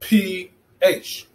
PH